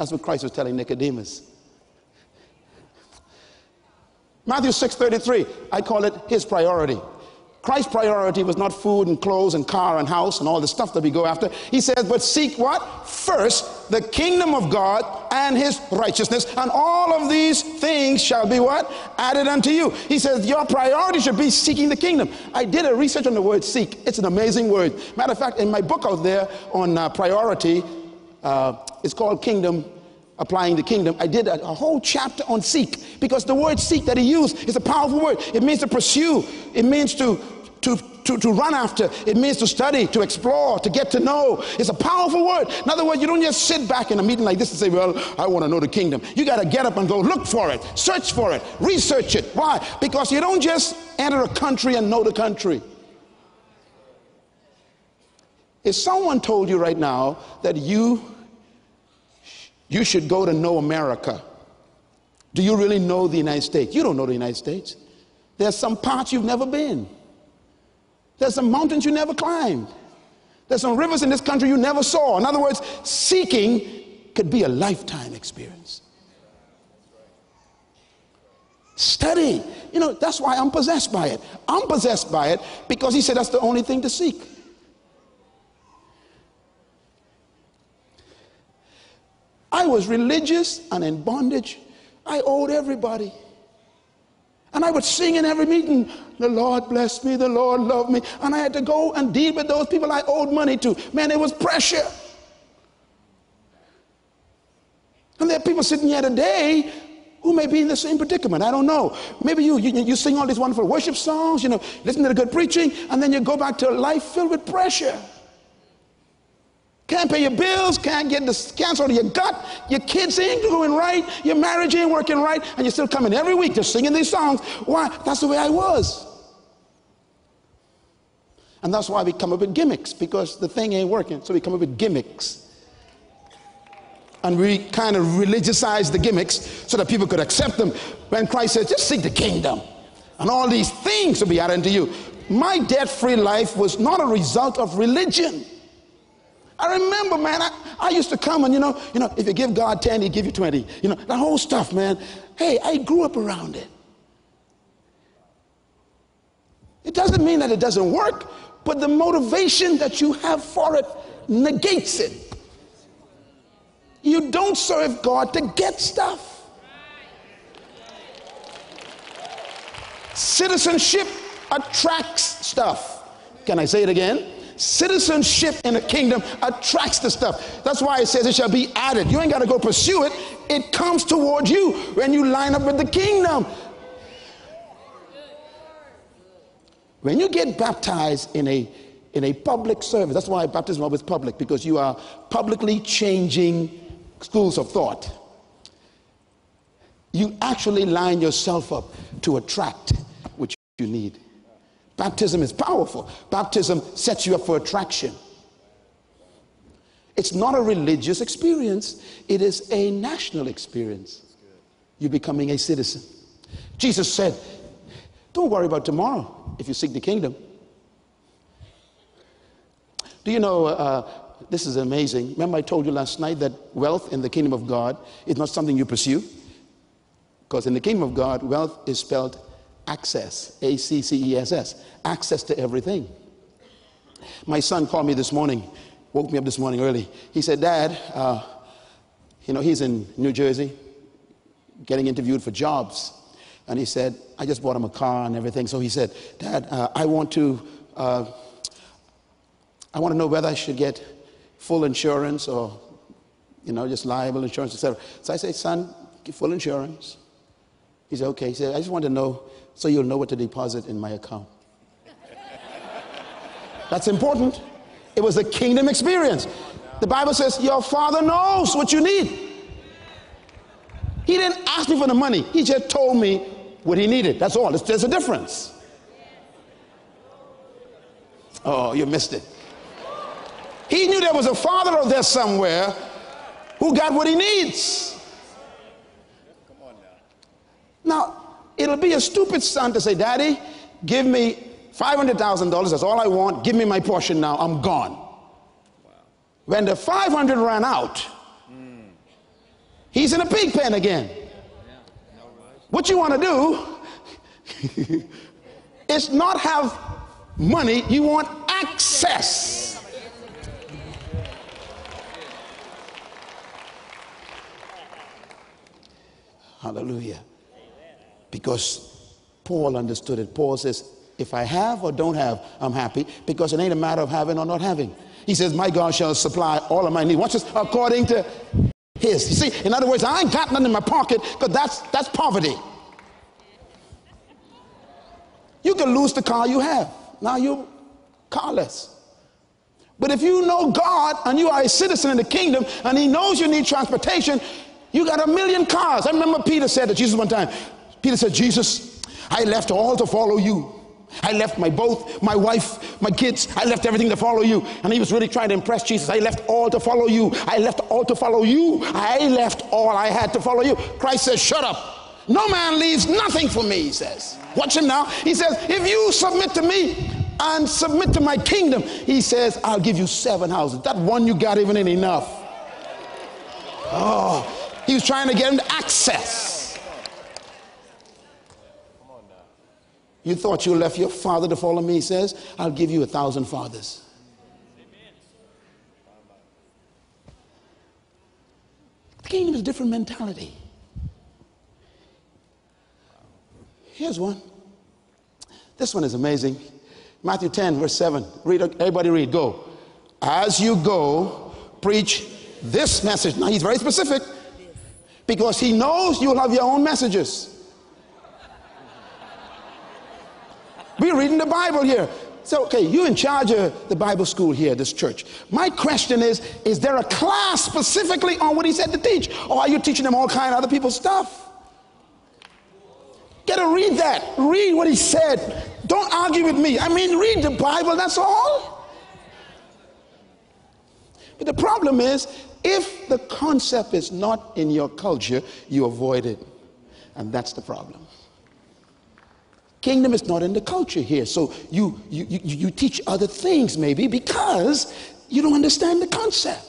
That's what Christ was telling Nicodemus. Matthew 6:33, I call it his priority. Christ's priority was not food and clothes and car and house and all the stuff that we go after. He says, but seek what? First, the kingdom of God and his righteousness, and all of these things shall be what? Added unto you. He says, your priority should be seeking the kingdom. I did a research on the word seek. It's an amazing word. Matter of fact, in my book out there on uh, priority, uh, it's called Kingdom applying the kingdom, I did a, a, whole chapter on seek because the word seek that he used is a powerful word. It means to pursue, it means to, to, to, to run after, it means to study, to explore, to get to know. It's a powerful word. In other words, you don't just sit back in a meeting like this and say, Well, I want to know the kingdom. You got to get up and go look for it, search for it, research it. Why? Because you don't just enter a country and know the country. If someone told you right now that you you should go to know America. Do you really know the United States? You don't know the United States. There's some parts you've never been. There's some mountains you never climbed. There's some rivers in this country you never saw. In other words, seeking could be a lifetime experience. Study. You know, that's why I'm possessed by it. I'm possessed by it because he said that's the only thing to seek. I was religious and in bondage. I owed everybody. And I would sing in every meeting, the Lord bless me, the Lord love me. And I had to go and deal with those people I owed money to. Man, it was pressure. And there are people sitting here today who may be in the same predicament. I don't know. Maybe you, you, you sing all these wonderful worship songs, you know, listen to the good preaching, and then you go back to a life filled with pressure. Can't pay your bills, can't get the cancer out of your gut, your kids ain't doing right, your marriage ain't working right, and you're still coming every week just singing these songs. Why? That's the way I was. And that's why we come up with gimmicks, because the thing ain't working. So we come up with gimmicks. And we kind of religiousize the gimmicks so that people could accept them. When Christ says, just seek the kingdom, and all these things will be added to you. My debt free life was not a result of religion. I remember, man, I, I used to come and, you know, you know, if you give God 10, he give you 20. You know, that whole stuff, man. Hey, I grew up around it. It doesn't mean that it doesn't work, but the motivation that you have for it negates it. You don't serve God to get stuff. Citizenship attracts stuff. Can I say it again? Citizenship in the kingdom attracts the stuff. That's why it says it shall be added. You ain't got to go pursue it, it comes toward you when you line up with the kingdom. When you get baptized in a in a public service, that's why baptism is always public, because you are publicly changing schools of thought. You actually line yourself up to attract what you need. Baptism is powerful. Baptism sets you up for attraction. It's not a religious experience, it is a national experience. You're becoming a citizen. Jesus said, Don't worry about tomorrow if you seek the kingdom. Do you know, uh, this is amazing. Remember, I told you last night that wealth in the kingdom of God is not something you pursue? Because in the kingdom of God, wealth is spelled access, A C C E S S, access to everything. My son called me this morning, woke me up this morning early. He said, Dad, uh, you know, he's in New Jersey getting interviewed for jobs. And he said, I just bought him a car and everything. So he said, Dad, uh, I want to, uh, I want to know whether I should get full insurance or, you know, just liable insurance, etc. So I said, son, get full insurance. He said, okay. He said, I just want to know so you'll know what to deposit in my account. That's important. It was a kingdom experience. The Bible says, Your father knows what you need. He didn't ask me for the money, he just told me what he needed. That's all. There's a difference. Oh, you missed it. He knew there was a father out there somewhere who got what he needs. Now, it'll be a stupid son to say, Daddy, give me $500,000. That's all I want. Give me my portion now. I'm gone. Wow. When the 500 ran out, mm. He's in a pig pen again. What you want to do is not have money, you want access. Hallelujah. Because Paul understood it. Paul says, if I have or don't have, I'm happy because it ain't a matter of having or not having. He says, My God shall supply all of my needs. Watch this, according to his. You see, in other words, I ain't got nothing in my pocket because that's, that's poverty. You can lose the car you have. Now you're carless. But if you know God and you are a citizen in the kingdom and He knows you need transportation, you got a million cars. I remember Peter said to Jesus one time, Peter said, Jesus, I left all to follow you. I left my boat, my wife, my kids. I left everything to follow you. And he was really trying to impress Jesus. I left all to follow you. I left all to follow you. I left all I had to follow you. Christ says, Shut up. No man leaves nothing for me, he says. Watch him now. He says, If you submit to me and submit to my kingdom, he says, I'll give you seven houses. That one you got even ain't enough. Oh, he was trying to get him to access. You thought you left your father to follow me, he says, I'll give you a thousand fathers. The kingdom is a different mentality. Here's one. This one is amazing. Matthew 10, verse 7. Read, everybody read, go. As you go, preach this message. Now he's very specific because he knows you'll have your own messages. We're reading the Bible here. So, okay, you're in charge of the Bible school here, this church. My question is, is there a class specifically on what he said to teach? Or are you teaching them all kind of other people's stuff? Get to read that. Read what he said. Don't argue with me. I mean, read the Bible, that's all. But the problem is, if the concept is not in your culture, you avoid it. And that's the problem. Kingdom is not in the culture here. So you, you, you, you teach other things maybe because you don't understand the concept.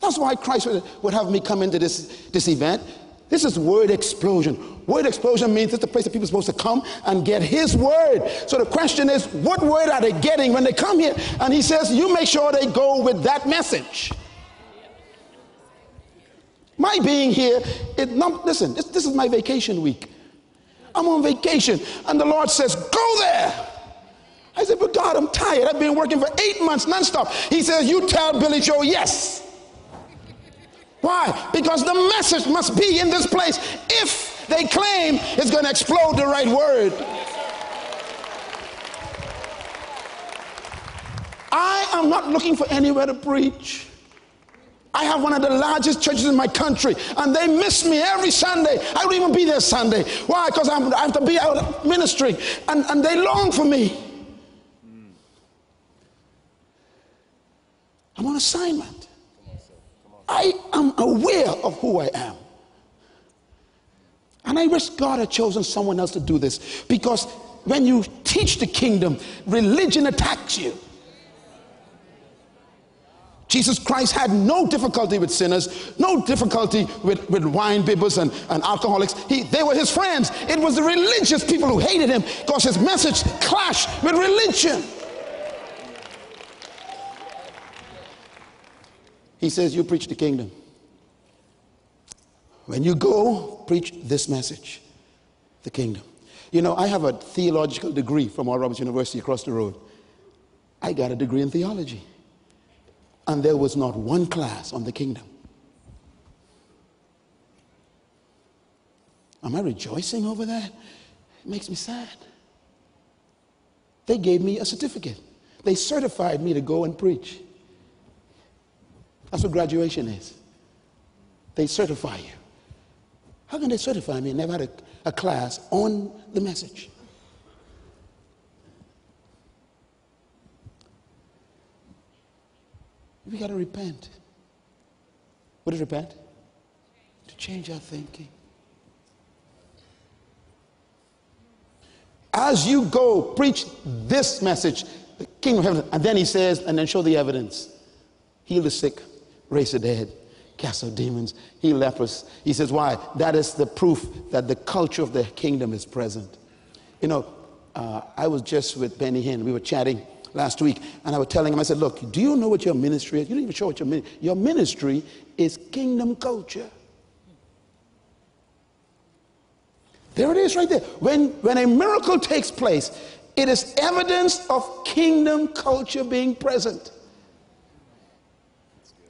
That's why Christ would, would have me come into this, this event. This is word explosion. Word explosion means it's the place that people are supposed to come and get his word. So the question is, what word are they getting when they come here? And he says, you make sure they go with that message. My being here, it, listen, this, this is my vacation week. I'm on vacation. And the Lord says, Go there. I said, But God, I'm tired. I've been working for eight months nonstop. He says, You tell Billy Joe yes. Why? Because the message must be in this place. If they claim it's going to explode the right word. I am not looking for anywhere to preach. I have one of the largest churches in my country, and they miss me every Sunday. I don't even be there Sunday. Why? Because I have to be out ministering, and, and they long for me. I'm on assignment. I am aware of who I am. And I wish God had chosen someone else to do this because when you teach the kingdom, religion attacks you. Jesus Christ had no difficulty with sinners, no difficulty with, with wine bibbers and, and alcoholics. He, they were his friends. It was the religious people who hated him because his message clashed with religion. He says, You preach the kingdom. When you go, preach this message the kingdom. You know, I have a theological degree from Oral Roberts University across the road. I got a degree in theology and there was not one class on the kingdom. Am I rejoicing over that? It makes me sad. They gave me a certificate. They certified me to go and preach. That's what graduation is. They certify you. How can they certify me? I never had a, a class on the message. We got to repent. What is repent? To change our thinking. As you go, preach this message, the kingdom of heaven. And then he says, and then show the evidence. Heal the sick, raise the dead, cast out demons, heal lepers. He says, Why? That is the proof that the culture of the kingdom is present. You know, uh, I was just with Benny Hinn. We were chatting last week, and I was telling him, I said, Look, do you know what your ministry is? You don't even show what your ministry Your ministry is kingdom culture. There it is right there. When, when a miracle takes place, it is evidence of kingdom culture being present.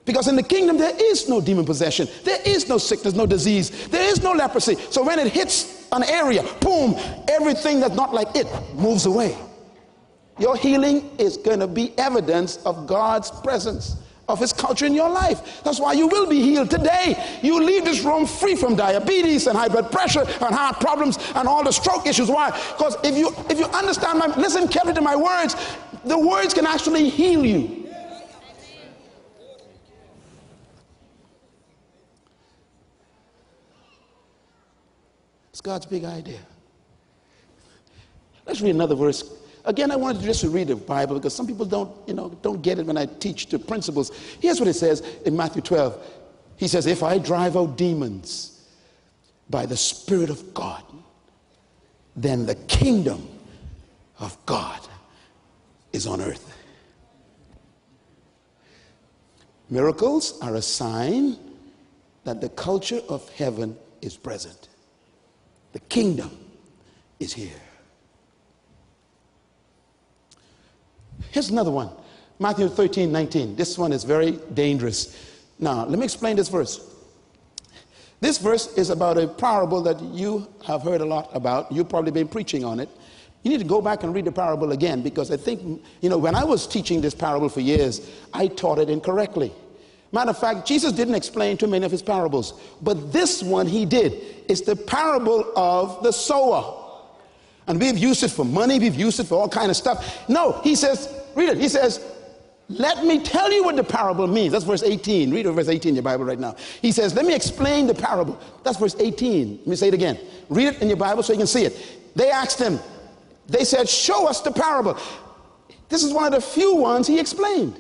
Because in the kingdom, there is no demon possession, there is no sickness, no disease, there is no leprosy. So when it hits an area, boom, everything that's not like it moves away. Your healing is going to be evidence of God's presence of his culture in your life. That's why you will be healed today. You leave this room free from diabetes and high blood pressure and heart problems and all the stroke issues. Why? Because if you if you understand my listen carefully to my words, the words can actually heal you. It's God's big idea. Let's read another verse Again, I wanted to just read the Bible because some people don't, you know, don't get it when I teach the principles. Here's what it says in Matthew 12. He says, If I drive out demons by the Spirit of God, then the kingdom of God is on earth. Miracles are a sign that the culture of heaven is present. The kingdom is here. Here's another one Matthew 13, 19. This one is very dangerous. Now, let me explain this verse. This verse is about a parable that you have heard a lot about. You've probably been preaching on it. You need to go back and read the parable again because I think, you know, when I was teaching this parable for years, I taught it incorrectly. Matter of fact, Jesus didn't explain too many of his parables, but this one he did. It's the parable of the sower. And we've used it for money, we've used it for all kind of stuff. No, he says, read it. He says, let me tell you what the parable means. That's verse 18. Read verse 18 in your Bible right now. He says, let me explain the parable. That's verse 18. Let me say it again. Read it in your Bible so you can see it. They asked him, they said, show us the parable. This is one of the few ones he explained.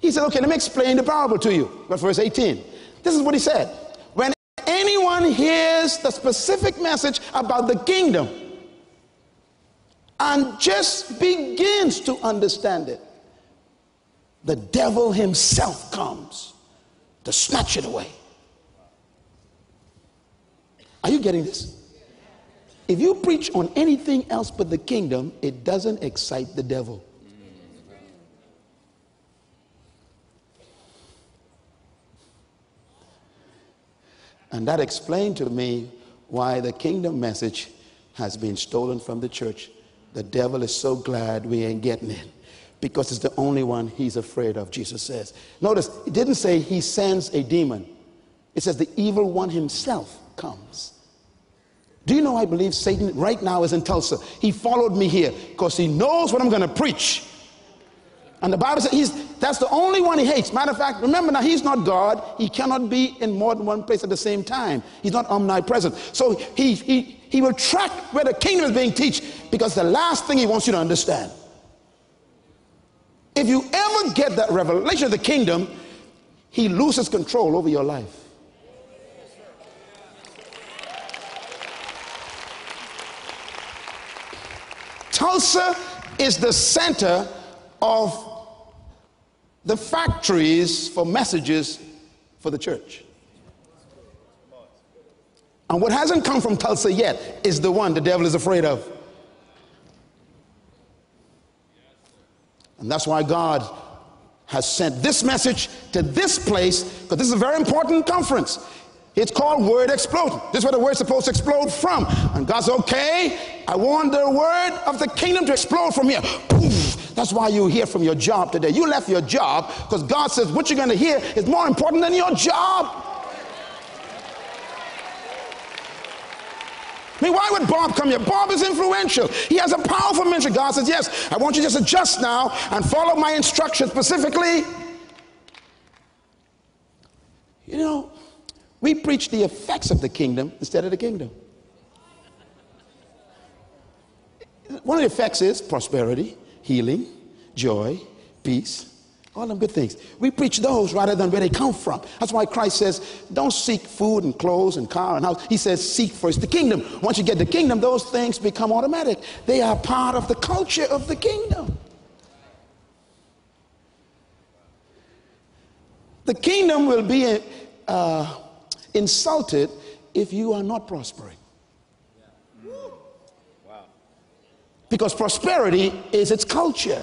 He said, okay, let me explain the parable to you. But verse 18. This is what he said. When anyone hears the specific message about the kingdom, and just begins to understand it, the devil himself comes to snatch it away. Are you getting this? If you preach on anything else but the kingdom, it doesn't excite the devil. And that explained to me why the kingdom message has been stolen from the church the devil is so glad we ain't getting it because it's the only one he's afraid of, Jesus says. Notice, it didn't say he sends a demon, it says the evil one himself comes. Do you know I believe Satan right now is in Tulsa? He followed me here because he knows what I'm going to preach. And the Bible says he's, that's the only one he hates. Matter of fact, remember now, he's not God. He cannot be in more than one place at the same time. He's not omnipresent. So he, he, he will track where the kingdom is being taught because the last thing he wants you to understand. If you ever get that revelation of the kingdom, he loses control over your life. Tulsa is the center of the factories for messages for the church. And what hasn't come from Tulsa yet is the one the devil is afraid of. And that's why God has sent this message to this place, because this is a very important conference. It's called Word Explode. This is where the word's supposed to explode from. And God's okay. I want the word of the kingdom to explode from here. Poof. That's why you hear from your job today. You left your job because God says what you're going to hear is more important than your job. I mean, why would Bob come here? Bob is influential. He has a powerful ministry. God says, Yes, I want you to just adjust now and follow my instructions specifically. You know, we preach the effects of the kingdom instead of the kingdom. One of the effects is prosperity, healing, joy, peace, All them good things. We preach those rather than where they come from. That's why Christ says, don't seek food and clothes and car and house. He says, seek first the kingdom. Once you get the kingdom, those things become automatic. They are part of the culture of the kingdom. The kingdom will be uh, insulted if you are not prospering. Because prosperity is its culture.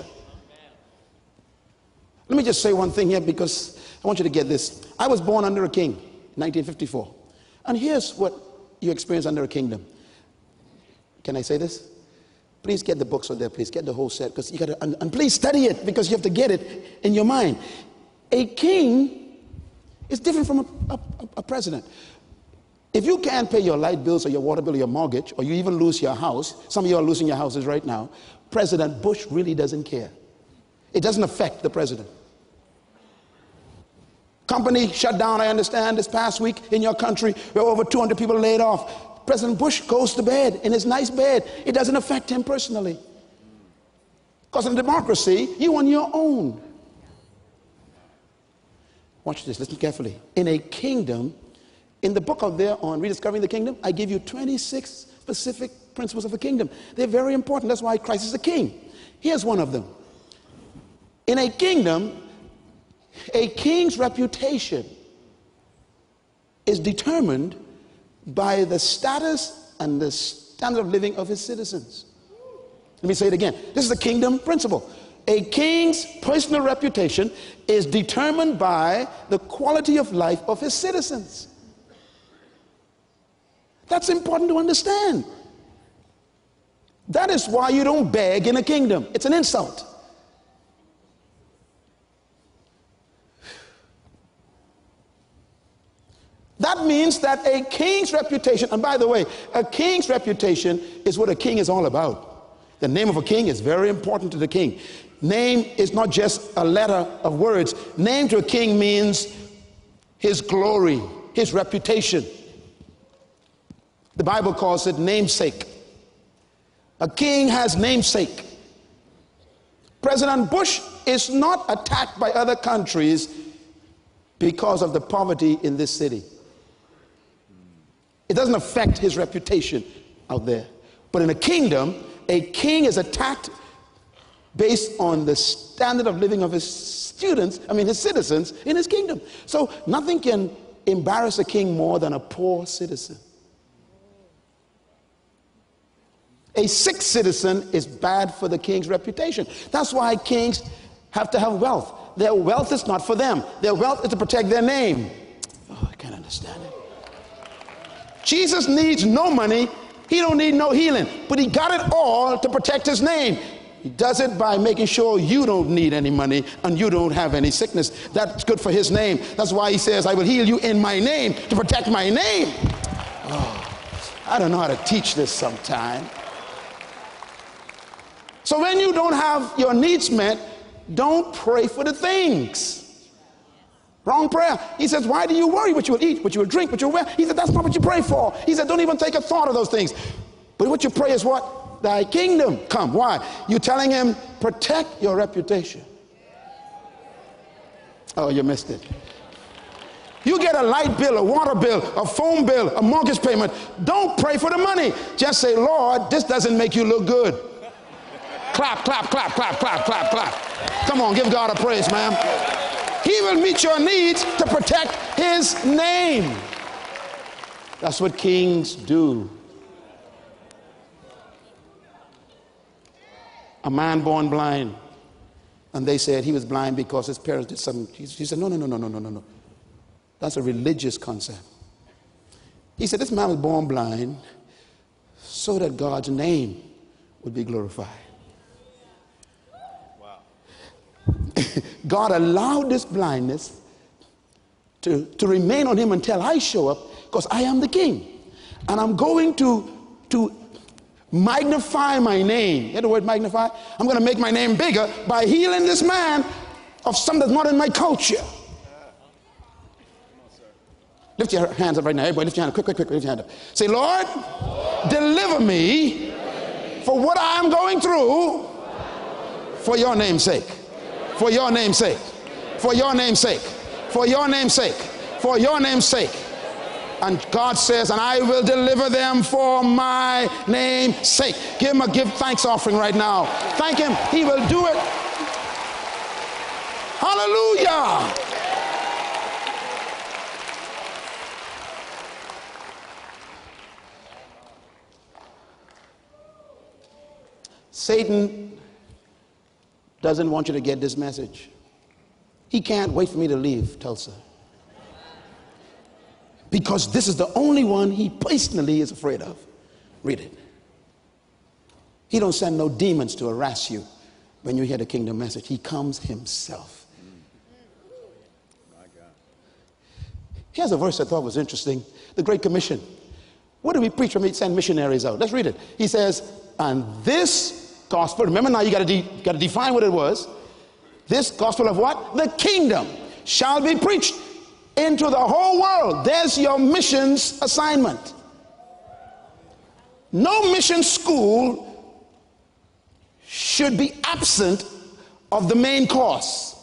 Let me just say one thing here because I want you to get this. I was born under a king in 1954. And here's what you experience under a kingdom. Can I say this? Please get the books on there, please. Get the whole set because you got to, and, and please study it because you have to get it in your mind. A king is different from a, a, a president. If you can't pay your light bills or your water bill or your mortgage, or you even lose your house, some of you are losing your houses right now, President Bush really doesn't care. It doesn't affect the president. Company shut down, I understand, this past week in your country, where over 200 people laid off. President Bush goes to bed in his nice bed. It doesn't affect him personally. Because in democracy, you on your own. Watch this, listen carefully. In a kingdom, in the book out there on rediscovering the kingdom, I give you 26 specific principles of the kingdom. They're very important. That's why Christ is the king. Here's one of them. In a kingdom, a king's reputation is determined by the status and the standard of living of his citizens. Let me say it again. This is the kingdom principle. A king's personal reputation is determined by the quality of life of his citizens. That's important to understand. That is why you don't beg in a kingdom, it's an insult. That means that a king's reputation, and by the way, a king's reputation is what a king is all about. The name of a king is very important to the king. Name is not just a letter of words, name to a king means his glory, his reputation. The Bible calls it namesake. A king has namesake. President Bush is not attacked by other countries because of the poverty in this city. It doesn't affect his reputation out there. But in a kingdom, a king is attacked based on the standard of living of his students, I mean, his citizens in his kingdom. So nothing can embarrass a king more than a poor citizen. A sick citizen is bad for the king's reputation. That's why kings have to have wealth. Their wealth is not for them, their wealth is to protect their name. Oh, I can't understand it. Jesus needs no money, he don't need no healing, but he got it all to protect his name. He does it by making sure you don't need any money and you don't have any sickness. That's good for his name. That's why he says, I will heal you in my name to protect my name. Oh, I don't know how to teach this sometime. So when you don't have your needs met, don't pray for the things. Wrong prayer. He says, Why do you worry what you will eat, what you will drink, what you will wear? He said, That's not what you pray for. He said, Don't even take a thought of those things. But what you pray is what? Thy kingdom come. Why? You're telling him, Protect your reputation. Oh, you missed it. You get a light bill, a water bill, a phone bill, a mortgage payment. Don't pray for the money. Just say, Lord, this doesn't make you look good. Clap, clap, clap, clap, clap, clap, clap. Come on, give God a praise, man. He will meet your needs to protect his name. That's what kings do. A man born blind. And they said he was blind because his parents did something. He said, No, no, no, no, no, no, no, no. That's a religious concept. He said, This man was born blind so that God's name would be glorified. God allowed this blindness to, to remain on him until I show up because I am the king. And I'm going to, to magnify my name. You hear the word magnify? I'm going to make my name bigger by healing this man of something that's not in my culture. Lift your hands up right now. Everybody, lift your hand up. Quick, quick, quick. Lift your hand up. Say, Lord, Lord deliver, me deliver me for what I am going through for your name's sake for your name's sake. For your name's sake. For your name's sake. For your name's sake. And God says, and I will deliver them for my name's sake. Give him a give thanks offering right now. Thank him. He will do it. Hallelujah. Satan doesn't want you to get this message. He can't wait for me to leave Tulsa. Because this is the only one he personally is afraid of. Read it. He don't send no demons to harass you when you hear the kingdom message. He comes himself. Here's a verse I thought was interesting. The Great Commission. What do we preach when we send missionaries out? Let's read it. He says, and this gospel, remember now you got to define what it was. This gospel of what? The kingdom shall be preached into the whole world. There's your missions assignment. No mission school should be absent of the main course.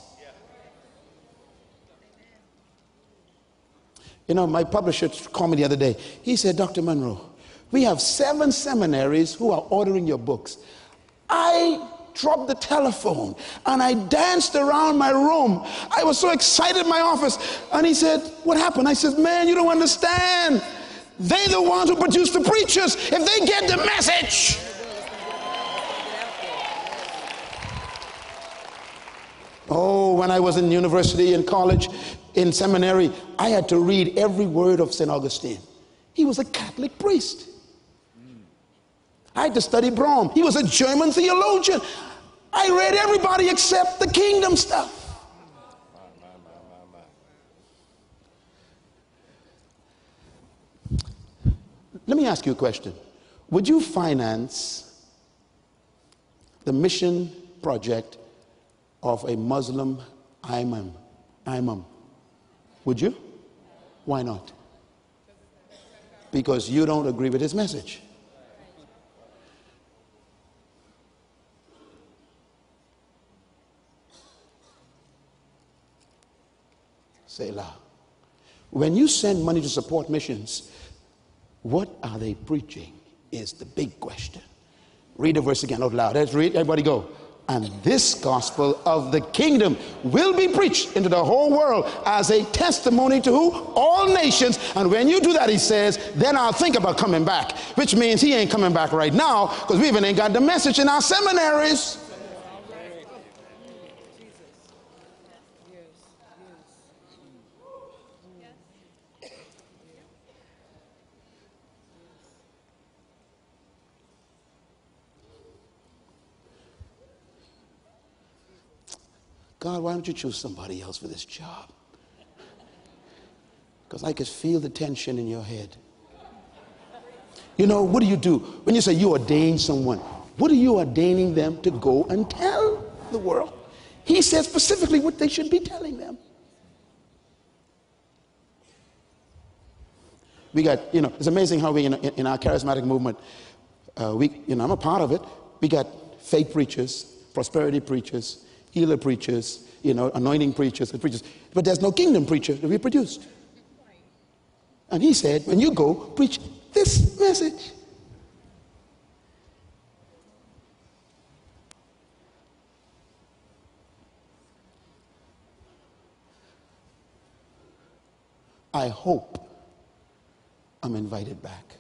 You know, my publisher called me the other day. He said, Dr. Munroe, we have seven seminaries who are ordering your books. I dropped the telephone and I danced around my room. I was so excited in my office. And he said, What happened? I said, Man, you don't understand. They the ones who produce the preachers. If they get the message, Oh, when I was in university and college, in seminary, I had to read every word of St. Augustine. He was a Catholic priest. I had to study Brahm. He was a German theologian. I read everybody except the kingdom stuff. Let me ask you a question. Would you finance the mission project of a Muslim imam? imam? Would you? Why not? Because you don't agree with his message. Selah. When you send money to support missions, what are they preaching? Is the big question. Read the verse again out loud. Let's read. Everybody go. And this gospel of the kingdom will be preached into the whole world as a testimony to who? All nations. And when you do that, he says, then I'll think about coming back, which means he ain't coming back right now because we even ain't got the message in our seminaries. God, why don't you choose somebody else for this job? Because I could feel the tension in your head. You know, what do you do when you say you ordain someone? What are you ordaining them to go and tell the world? He says specifically what they should be telling them. We got, you know, it's amazing how we, in, in our charismatic movement, uh, we, you know, I'm a part of it. We got faith preachers, prosperity preachers, healer preachers, you know, anointing preachers and preachers. But there's no kingdom preacher to be produced. And he said, when you go, preach this message. I hope I'm invited back.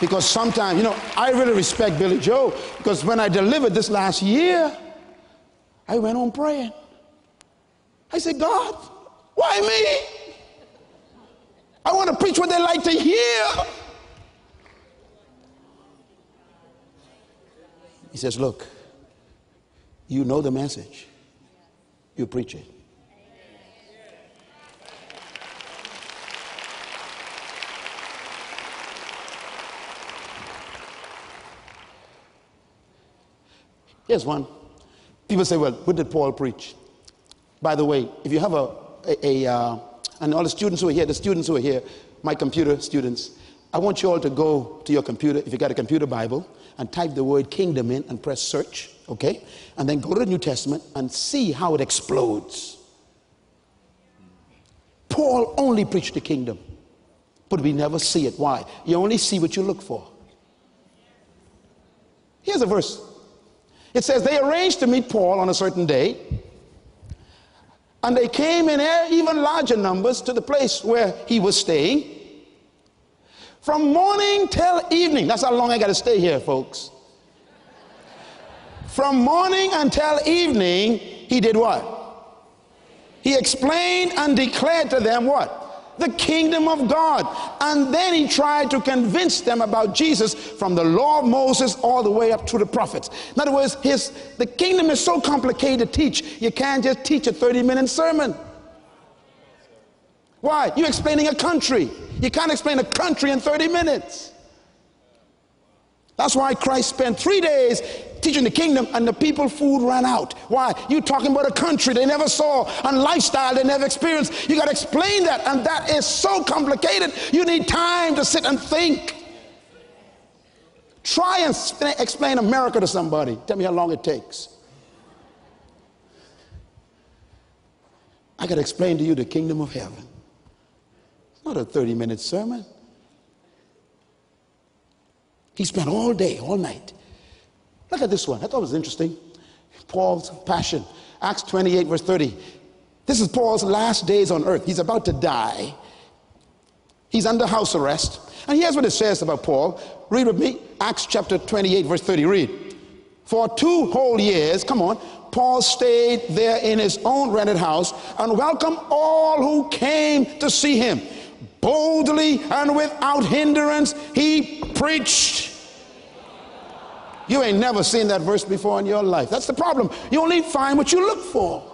Because sometimes, you know, I really respect Billy Joe because when I delivered this last year, I went on praying. I said, God, why me? I want to preach what they like to hear. He says, Look, you know the message, you preach it. Here's one. People say, well, what did Paul preach? By the way, if you have a, a, a uh, and all the students who are here, the students who are here, my computer students, I want you all to go to your computer, if you got a computer Bible, and type the word kingdom in and press search, okay? And then go to the New Testament and see how it explodes. Paul only preached the kingdom, but we never see it. Why? You only see what you look for. Here's a verse. It says, They arranged to meet Paul on a certain day, and they came in even larger numbers to the place where he was staying. From morning till evening. That's how long I got to stay here, folks. From morning until evening, he did what? He explained and declared to them what? The kingdom of God. And then he tried to convince them about Jesus from the law of Moses all the way up to the prophets. In other words, his, the kingdom is so complicated to teach, you can't just teach a 30 minute sermon. Why? You're explaining a country. You can't explain a country in 30 minutes. That's why Christ spent three days teaching the kingdom, and the people food ran out. Why? You talking about a country they never saw and lifestyle they never experienced. You got to explain that, and that is so complicated. You need time to sit and think. Try and eh, explain America to somebody. Tell me how long it takes. I got to explain to you the kingdom of heaven. It's not a 30 minute sermon. He spent all day, all night Look at this one. I thought it was interesting. Paul's passion. Acts 28, verse 30. This is Paul's last days on earth. He's about to die. He's under house arrest. And here's what it says about Paul. Read with me. Acts chapter 28, verse 30. Read. For two whole years, come on, Paul stayed there in his own rented house and welcomed all who came to see him. Boldly and without hindrance, he preached you ain't never seen that verse before in your life. That's the problem. You only find what you look for.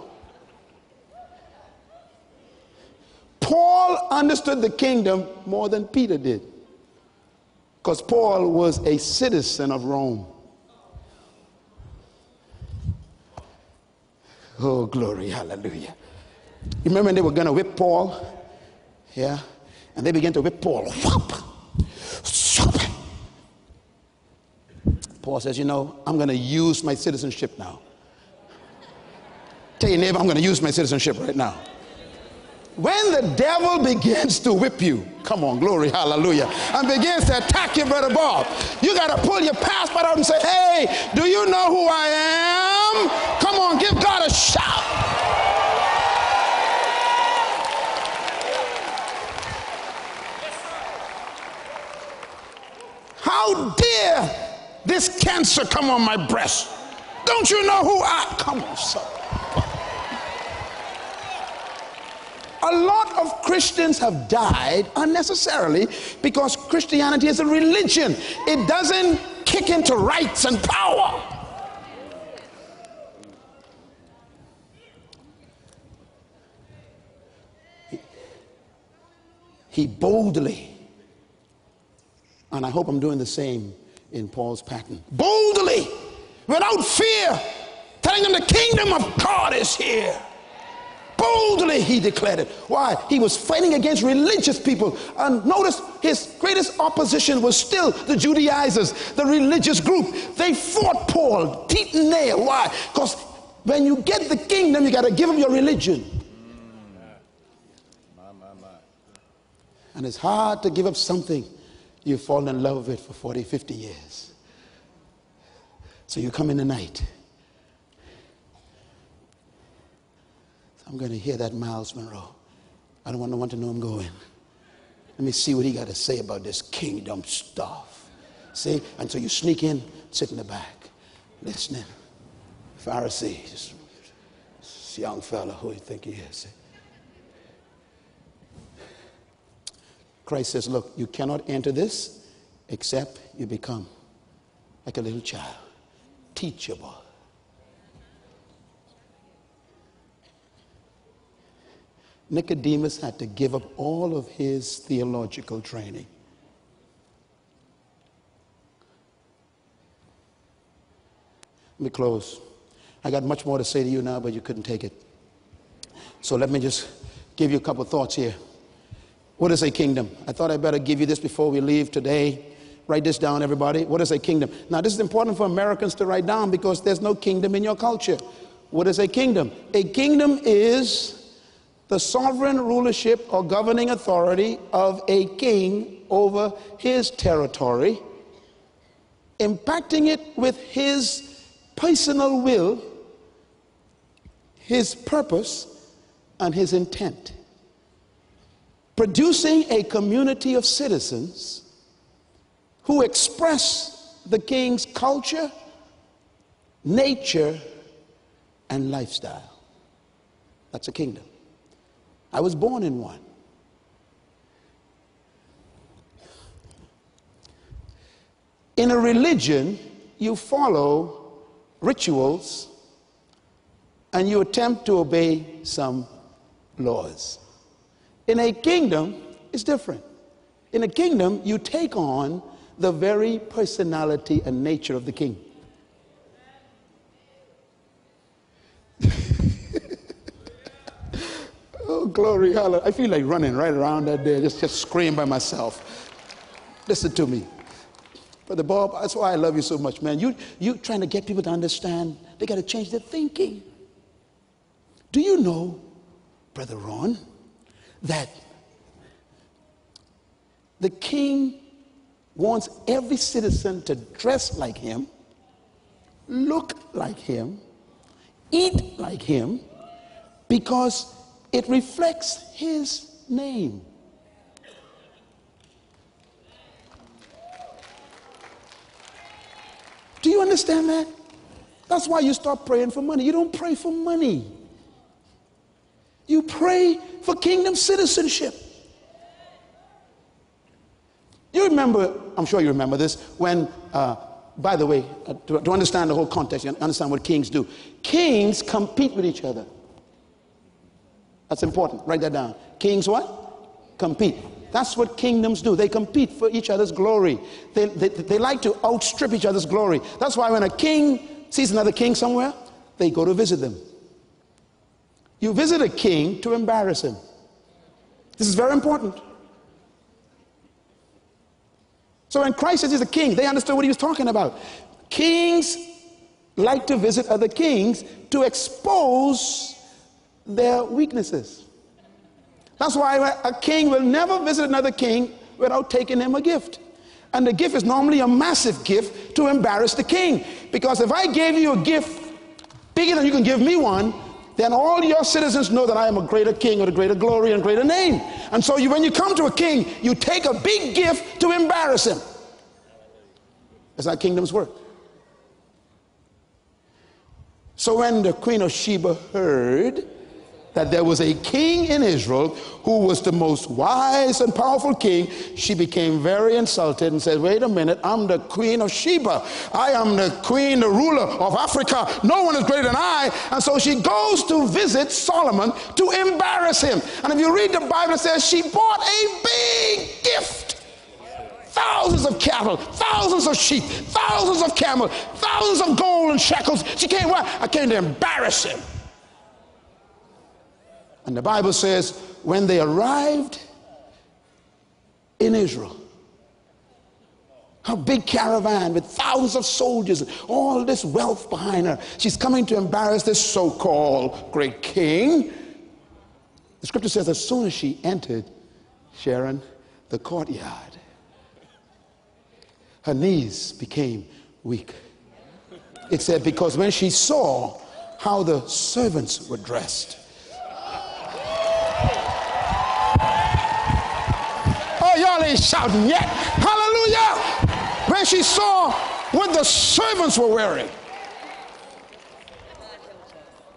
Paul understood the kingdom more than Peter did. Because Paul was a citizen of Rome. Oh, glory, hallelujah. You remember when they were going to whip Paul? Yeah? And they began to whip Paul. Whoop! Paul says, You know, I'm going to use my citizenship now. Tell your neighbor, I'm going to use my citizenship right now. When the devil begins to whip you, come on, glory, hallelujah, and begins to attack you, brother Bob, you got to pull your passport out and say, Hey, do you know who I am? Come on, give God a shout. How dare this cancer come on my breast. Don't you know who I come on. A lot of Christians have died unnecessarily because Christianity is a religion. It doesn't kick into rights and power. He boldly, and I hope I'm doing the same in Paul's pattern. Boldly, without fear, telling them the kingdom of God is here. Boldly, he declared it. Why? He was fighting against religious people. And notice his greatest opposition was still the Judaizers, the religious group. They fought Paul, teeth and nail. Why? Because when you get the kingdom, you got to give them your religion. And it's hard to give up something You've fallen in love with it for 40, 50 years. So you come in the night. So I'm going to hear that Myles Munroe. I don't want no one to know I'm going. Let me see what he got to say about this kingdom stuff. See? And so you sneak in, sit in the back, listening. Pharisees, this young fella, who you think he is? Christ says, Look, you cannot enter this except you become like a little child, teachable. Nicodemus had to give up all of his theological training. Let me close. I got much more to say to you now, but you couldn't take it. So let me just give you a couple thoughts here. What is a kingdom? I thought I'd better give you this before we leave today. Write this down, everybody. What is a kingdom? Now, this is important for Americans to write down because there's no kingdom in your culture. What is a kingdom? A kingdom is the sovereign rulership or governing authority of a king over his territory, impacting it with his personal will, his purpose, and his intent producing a community of citizens who express the king's culture, nature, and lifestyle. That's a kingdom. I was born in one. In a religion, you follow rituals and you attempt to obey some laws. In a kingdom, it's different. In a kingdom, you take on the very personality and nature of the king. oh, glory, hallelujah. I feel like running right around that day, just, just scream by myself. Listen to me. Brother Bob, that's why I love you so much, man. You, you trying to get people to understand, they got to change their thinking. Do you know, Brother Ron, that the king wants every citizen to dress like him, look like him, eat like him, because it reflects his name. Do you understand that? That's why you start praying for money. You don't pray for money. You pray for kingdom citizenship. You remember, I'm sure you remember this, when, uh, by the way, uh, to, to understand the whole context, you understand what kings do. Kings compete with each other. That's important. Write that down. Kings what? Compete. That's what kingdoms do. They compete for each other's glory. They, they, they like to outstrip each other's glory. That's why when a king sees another king somewhere, they go to visit them. You visit a king to embarrass him. This is very important. So when Christ says he's a king, they understood what he was talking about. Kings like to visit other kings to expose their weaknesses. That's why a king will never visit another king without taking him a gift. And the gift is normally a massive gift to embarrass the king. Because if I gave you a gift bigger than you can give me one, then all your citizens know that I am a greater king with a greater glory and greater name. And so you, when you come to a king, you take a big gift to embarrass him. That's how kingdoms work. So when the queen of Sheba heard that there was a king in Israel who was the most wise and powerful king, she became very insulted and said, Wait a minute, I'm the queen of Sheba. I am the queen, the ruler of Africa. No one is greater than I. And so she goes to visit Solomon to embarrass him. And if you read the Bible, it says she bought a big gift thousands of cattle, thousands of sheep, thousands of camels, thousands of gold and shekels. She came, why? I came to embarrass him. And the Bible says when they arrived in Israel, her big caravan with thousands of soldiers, all this wealth behind her. She's coming to embarrass this so called great king. The scripture says, as soon as she entered Sharon, the courtyard, her knees became weak. It said, because when she saw how the servants were dressed, y'all shouting yet. Hallelujah. When she saw what the servants were wearing,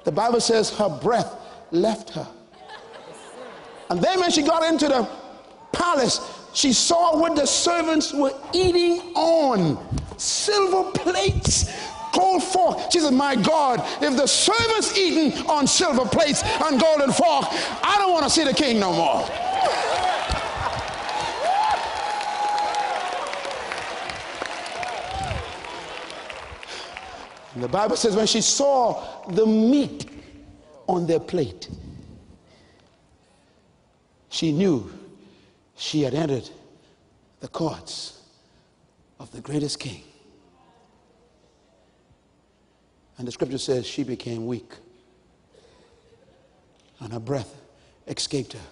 the Bible says her breath left her. And then when she got into the palace, she saw what the servants were eating on silver plates gold fork. She said, My God, if the servants eating on silver plates and golden fork, I don't want to see the king no more. The Bible says when she saw the meat on their plate, she knew she had entered the courts of the greatest king. And the scripture says she became weak, and her breath escaped her.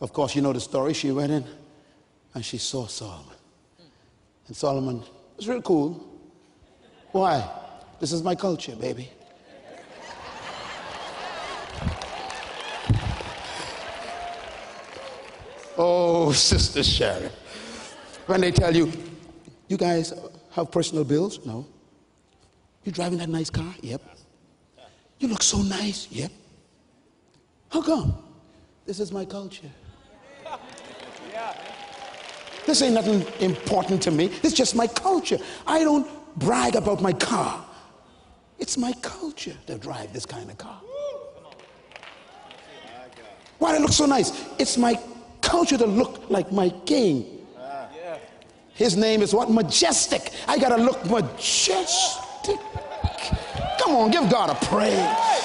Of course, you know the story. She went in and she saw Solomon. And Solomon was real cool. Why? This is my culture, baby. Oh, Sister Sharon. When they tell you, you guys have personal bills? No. You driving that nice car? Yep. You look so nice? Yep. How come? This is my culture. This ain't nothing important to me. It's just my culture. I don't brag about my car. It's my culture to drive this kind of car. Why it look so nice? It's my culture to look like my king. His name is what? Majestic. I got to look majestic. Come on, give God a praise.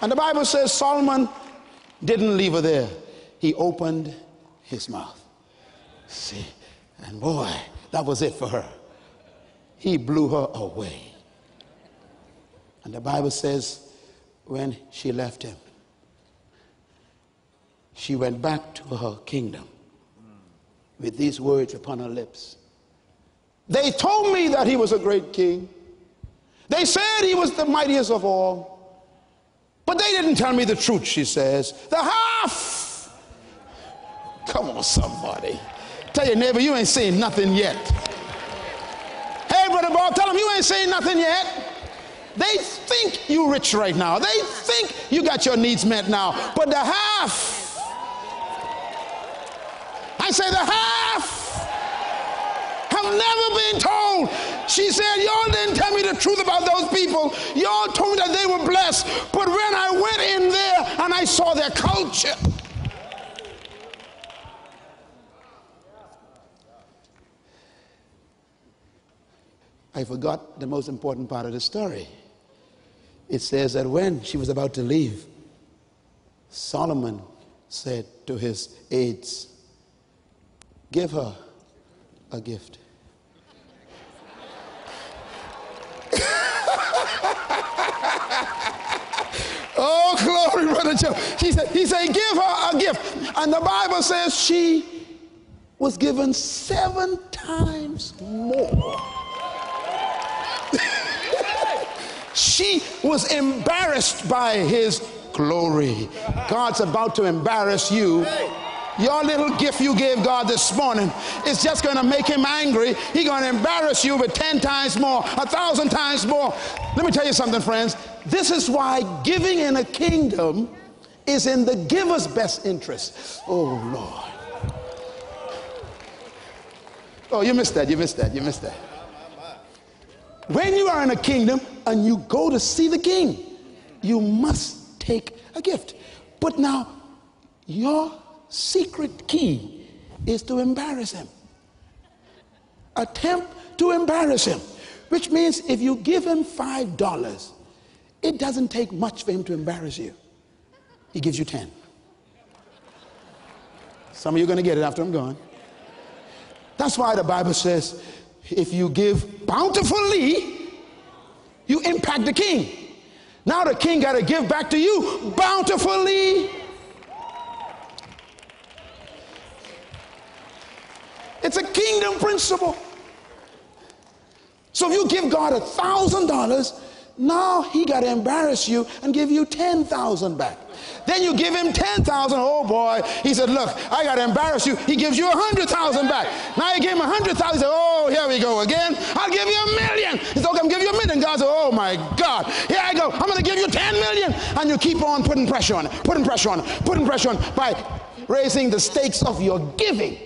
And the Bible says Solomon didn't leave her there. He opened his mouth. See, and boy, that was it for her. He blew her away. And the Bible says when she left him, she went back to her kingdom with these words upon her lips. They told me that he was a great king. They said he was the mightiest of all. But they didn't tell me the truth, she says. The half. Come on, somebody. Tell your neighbor, you ain't seen nothing yet. Hey, Brother Bob, tell them you ain't seen nothing yet. They think you rich right now. They think you got your needs met now. But the half. I say the half have never been told. She said, Y'all didn't tell me truth about those people. Y'all told me that they were blessed. But when I went in there and I saw their culture, I forgot the most important part of the story. It says that when she was about to leave, Solomon said to his aides, Give her a gift. oh, glory, Brother Joe. He said, he said, give her a gift. And the Bible says she was given seven times more. she was embarrassed by his glory. God's about to embarrass you your little gift you gave God this morning is just going to make him angry. He's going to embarrass you with 10 times more, a thousand times more. Let me tell you something, friends. This is why giving in a kingdom is in the giver's best interest. Oh, Lord. Oh, you missed that. You missed that. You missed that. When you are in a kingdom and you go to see the king, you must take a gift. But now, your secret key is to embarrass him. Attempt to embarrass him, which means if you give him $5, it doesn't take much for him to embarrass you. He gives you 10. Some of you are going to get it after I'm gone. That's why the Bible says if you give bountifully, you impact the king. Now the king got to give back to you bountifully. It's a kingdom principle. So if you give God a thousand dollars, now he got to embarrass you and give you 10,000 back. Then you give him 10,000. Oh boy. He said, look, I got to embarrass you. He gives you a 100,000 back. Now you give him a 100,000. He said, oh, here we go again. I'll give you a million. He said, okay, I'm give you a million. God said, oh my God. Here I go. I'm going to give you 10 million. And you keep on putting pressure on it, putting pressure on it, putting pressure on it by raising the stakes of your giving.